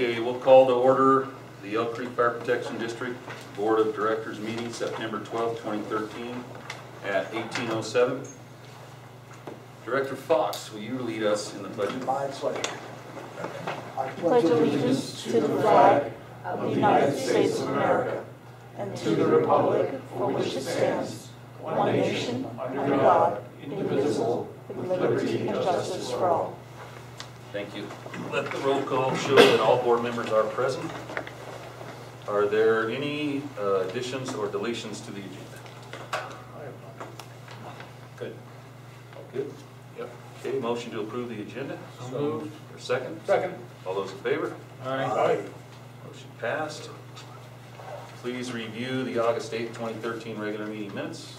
Okay, we'll call to order the Elk Creek Fire Protection District Board of Directors meeting September 12, twenty thirteen, at eighteen oh seven. Director Fox, will you lead us in the pledge? My pleasure. I pledge allegiance to the flag of the United States of America and to the republic for which it stands, one nation, under God, indivisible, with liberty and justice for all. Thank you. Let the roll call show that all board members are present. Are there any uh, additions or deletions to the agenda? I Good. All good? Yep. Okay, motion to approve the agenda? So moved. Or second? Second. All those in favor? Aye. Motion passed. Please review the August 8th, 2013 regular meeting minutes.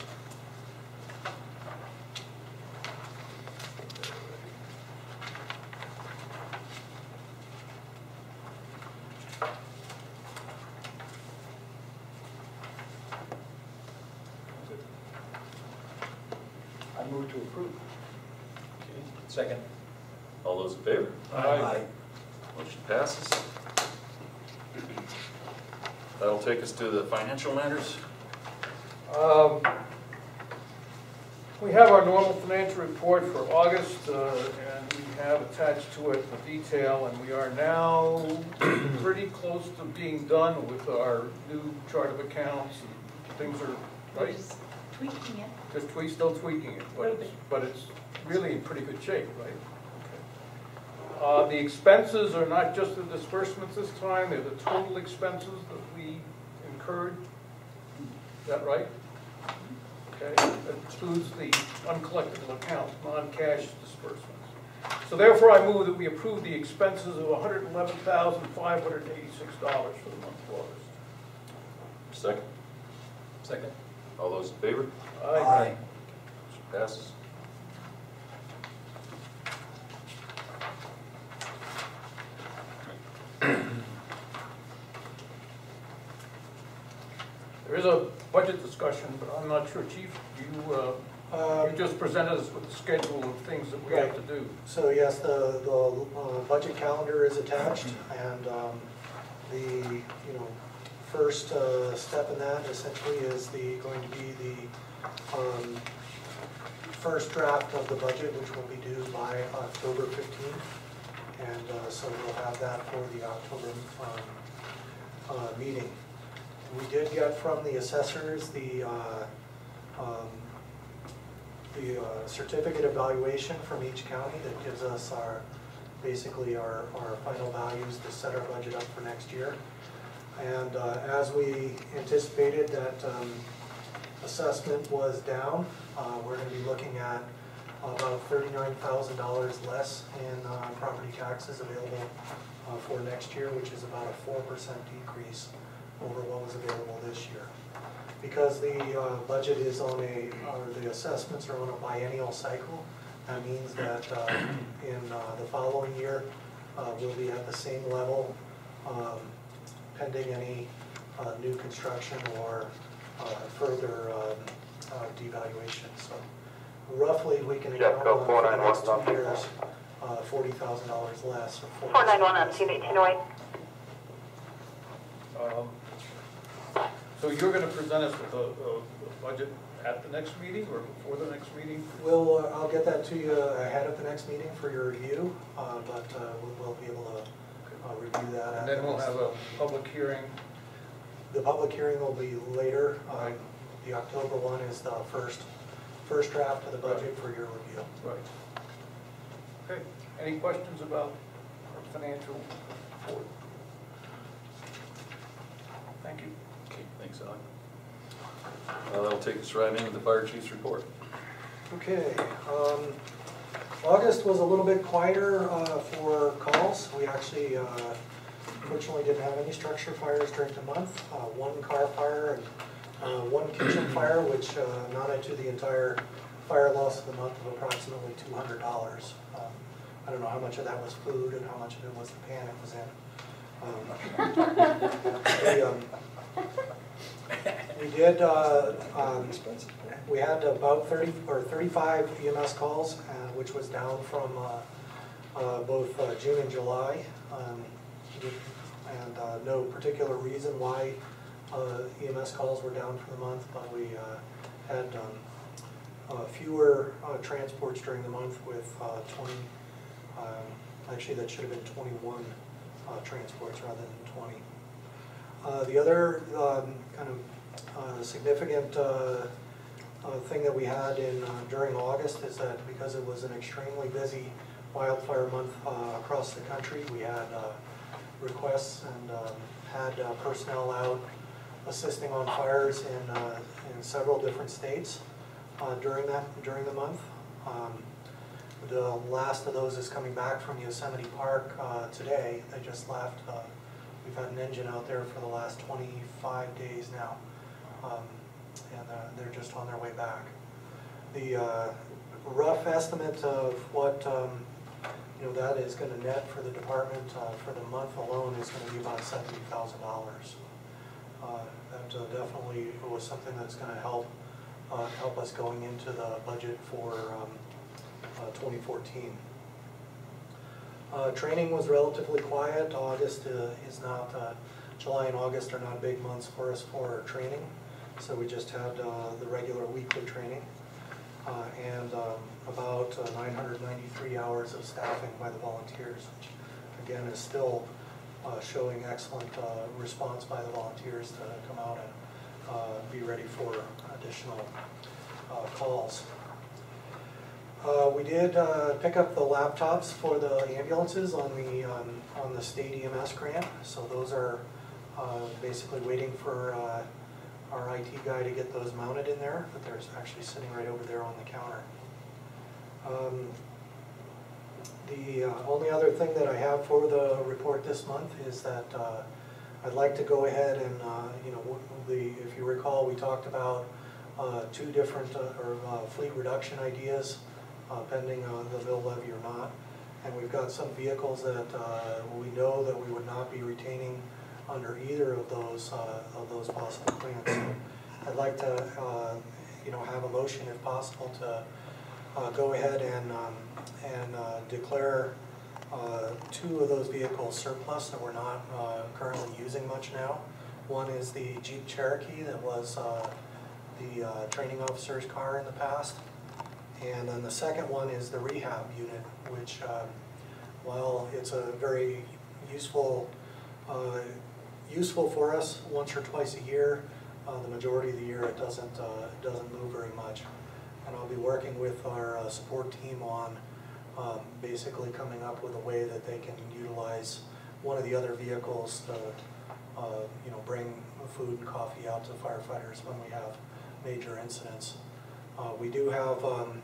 Second. All those in favor? Aye. Motion passes. That'll take us to the financial matters. Um, We have our normal financial report for August, uh, and we have attached to it the detail, and we are now pretty close to being done with our new chart of accounts. and Things are, right, Just tweaking it. just tweak, still tweaking it, but it's, but it's really in pretty good shape, right? Okay. Uh, the expenses are not just the disbursements this time, they're the total expenses that we incurred. Is that right? Okay, that includes the uncollectible accounts, non-cash disbursements. So therefore, I move that we approve the expenses of hundred and eleven thousand, five hundred and eighty-six dollars for the month of August. Second. Second. All those in favor? Aye. Motion passes. There is a budget discussion, but I'm not sure, Chief, you, uh, Um, you just presented us with the schedule of things that we have to do. So yes, the, the uh, budget calendar is attached, and um, the, you know, first uh, step in that essentially is the, going to be the um, first draft of the budget, which will be due by October 15th. And uh, so we'll have that for the October um, uh, meeting. We did get from the assessors the, uh, um, the uh, certificate evaluation from each county that gives us our, basically our, our final values to set our budget up for next year. And uh, as we anticipated, that um, assessment was down. Uh, We're going to be looking at about thirty-nine thousand dollars less in uh, property taxes available uh, for next year, which is about a four percent decrease over what was available this year. Because the uh, budget is on a, or the assessments are on a biennial cycle, that means that uh, in the following year, we'll be at the same level um, pending any uh, new construction or uh, further um, uh, devaluation. So roughly, we can account Jeffco on for the next 491 two years, uh, $40,000 less. or 4% 491 on less. Team 1808. Um, So you're gonna present us with a, a a budget at the next meeting or before the next meeting? We'll, uh, I'll get that to you ahead of the next meeting for your review, uh, but uh, we will be able to uh, review that. And then we'll have a public hearing. The public hearing will be later. Uh, Right. The October one is the first, first draft of the budget for your review. Right. Okay, any questions about our financial report? Thank you. Okay, thanks, Alan. Uh, That'll take us right into the fire chief's report. Okay, um, August was a little bit quieter, uh, for calls. We actually, uh, fortunately didn't have any structure fires during the month. Uh, one car fire and, uh, one kitchen fire, which, uh, amounted to the entire fire loss of the month of approximately two hundred dollars. Um, I don't know how much of that was food and how much of it was the pan it was in. Um, the, um, We did, uh, um, we had about thirty, or thirty-five EMS calls, uh, which was down from, uh, uh, both uh, June and July. Um, And uh, no particular reason why EMS calls were down for the month, but we had um, fewer transports during the month with uh, 20, um, actually that should have been 21 uh, transports rather than 20. Uh, The other um, kind of uh, significant uh, thing that we had in, during August is that because it was an extremely busy wildfire month across the country, we had requests and um, had personnel out assisting on fires in, in several different states during that, during the month. Um, The last of those is coming back from Yosemite Park uh, today. They just left. Uh, We've had an engine out there for the last 25 days now, Um, and uh, they're just on their way back. The uh, rough estimate of what, um, you know, that is gonna net for the department uh, for the month alone is gonna be about seventy thousand dollars. Uh, That uh, definitely was something that's gonna help, uh, help us going into the budget for um, uh, 2014. Uh, Training was relatively quiet. August uh, is not, uh, July and August are not big months for us for training. So we just had uh, the regular weekly training. Uh, And um, about uh, 993 hours of staffing by the volunteers, which again is still showing excellent response by the volunteers to come out and be ready for additional calls. Uh, We did uh, pick up the laptops for the ambulances on the, um, on the state EMS grant. So those are uh, basically waiting for uh, our IT guy to get those mounted in there, but they're actually sitting right over there on the counter. Um, The uh, only other thing that I have for the report this month is that uh, I'd like to go ahead and, you know, the, if you recall, we talked about two different, or fleet reduction ideas uh, pending uh, the mill levy or not. And we've got some vehicles that uh, we know that we would not be retaining under either of those, uh, of those possible plans. So I'd like to, uh, you know, have a motion if possible to uh, go ahead and, um, and uh, declare two of those vehicles surplus that we're not currently using much now. One is the Jeep Cherokee that was the training officer's car in the past. And then the second one is the rehab unit, which, um, while it's a very useful, uh, useful for us once or twice a year, uh, the majority of the year it doesn't, uh, doesn't move very much. And I'll be working with our uh, support team on um, basically coming up with a way that they can utilize one of the other vehicles to, uh, you know, bring food and coffee out to firefighters when we have major incidents. Uh, We do have, um,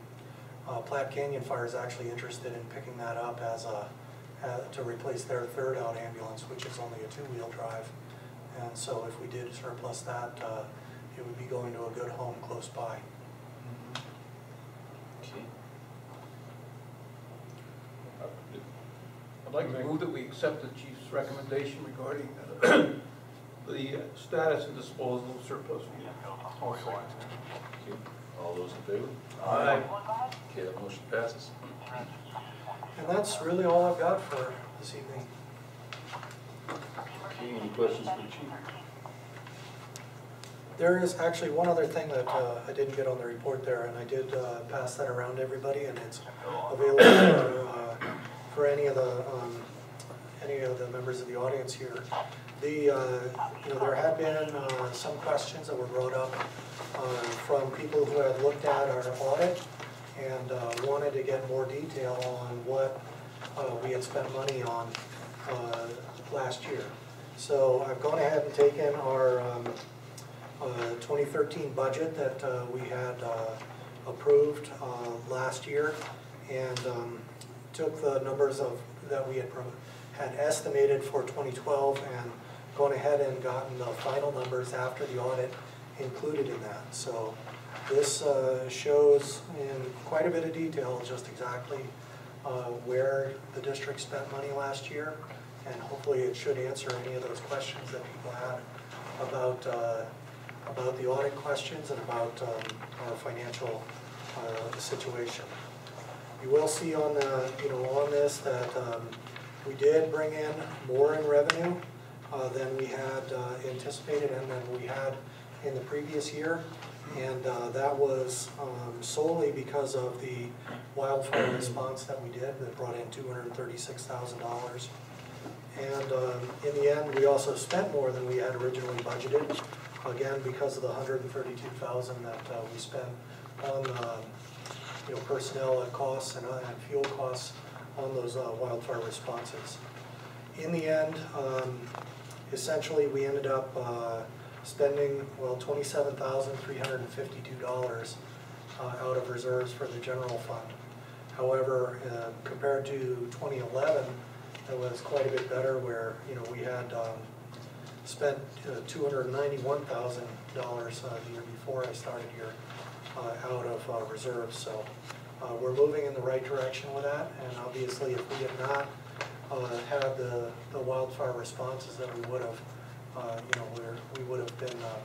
uh, Platte Canyon Fire is actually interested in picking that up as a, uh, to replace their third out ambulance, which is only a two-wheel drive. And so if we did surplus that, uh, it would be going to a good home close by. Okay. I'd like to move that we accept the chief's recommendation regarding the status and disposal of surplus vehicles. Okay. All those in favor? Aye. Okay, that motion passes. And that's really all I've got for this evening. Okay, any questions for the chief? There is actually one other thing that uh, I didn't get on the report there, and I did uh, pass that around to everybody, and it's available for, uh, for any of the, um, any of the members of the audience here. The, uh, you know, there had been uh, some questions that were brought up uh, from people who had looked at our audit and uh, wanted to get more detail on what uh, we had spent money on uh, last year. So I've gone ahead and taken our um, uh, 2013 budget that we had approved last year and um, took the numbers of, that we had, had estimated for 2012 and gone ahead and gotten the final numbers after the audit included in that. So this uh, shows in quite a bit of detail just exactly uh, where the district spent money last year. And hopefully it should answer any of those questions that people had about, uh, about the audit questions and about um, our financial uh, situation. You will see on the, you know, on this that um, We did bring in more in revenue uh, than we had uh, anticipated and than we had in the previous year. And uh, that was um, solely because of the wildfire response that we did that brought in two hundred and. And um, in the end, we also spent more than we had originally budgeted, again, because of the $132,000 that uh, we spent on, um, you know, personnel costs and uh, and fuel costs on those uh, wildfire responses. In the end, um, essentially, we ended up uh, spending, well, twenty-seven thousand three hundred and fifty-two dollars uh, out of reserves for the general fund. However, uh, compared to 2011, it was quite a bit better where, you know, we had um, spent uh, $291,000 uh, the year before I started here out of reserves. So uh, we're moving in the right direction with that. And obviously, if we had not uh, had the the wildfire responses that we would have, uh, you know, we would have been um,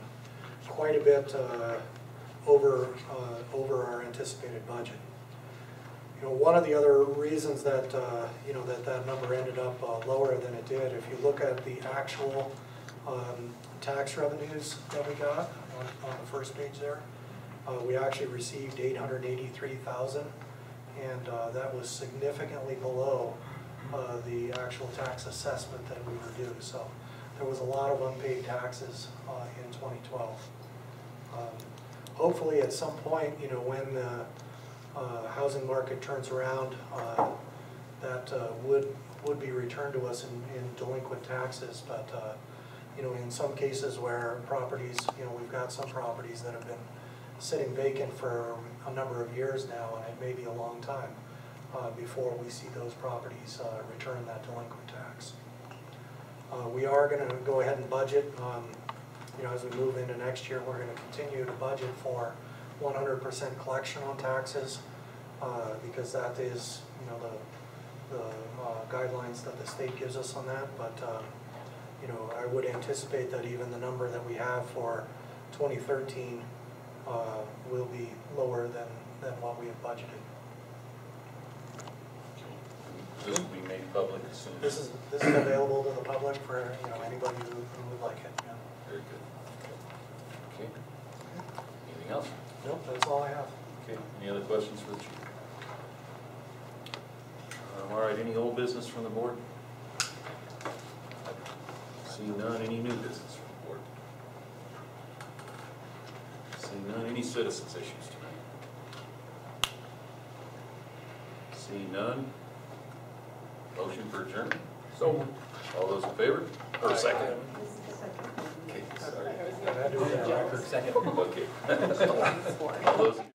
quite a bit uh, over, uh, over our anticipated budget. You know, one of the other reasons that, uh, you know, that that number ended up lower than it did, if you look at the actual um, tax revenues that we got on, on the first page there, uh, we actually received eight hundred eighty-three thousand, and uh, that was significantly below uh, the actual tax assessment that we were due. So there was a lot of unpaid taxes uh, in 2012. Um, Hopefully, at some point, you know, when the uh, housing market turns around, uh, that uh, would, would be returned to us in in delinquent taxes. But, uh, you know, in some cases where properties, you know, we've got some properties that have been sitting vacant for a number of years now, and it may be a long time uh, before we see those properties uh, return that delinquent tax. Uh, We are gonna go ahead and budget, um, you know, as we move into next year, we're gonna continue to budget for one hundred percent collection on taxes, uh, because that is, you know, the, the uh, guidelines that the state gives us on that, but, um, you know, I would anticipate that even the number that we have for twenty thirteen uh, will be lower than, than what we have budgeted. This will be made public as soon as. This is, this is available to the public for, you know, anybody who who would like it, yeah. Very good. Okay. Anything else? Nope, that's all I have. Okay, any other questions for the chief? Um, All right, any old business from the board? Seeing none, any new business from the board? Seeing none, any citizens issues tonight? Seeing none? Motion for adjournment? So, All those in favor? Or second? Okay, sorry. I had to do that. Okay. All those in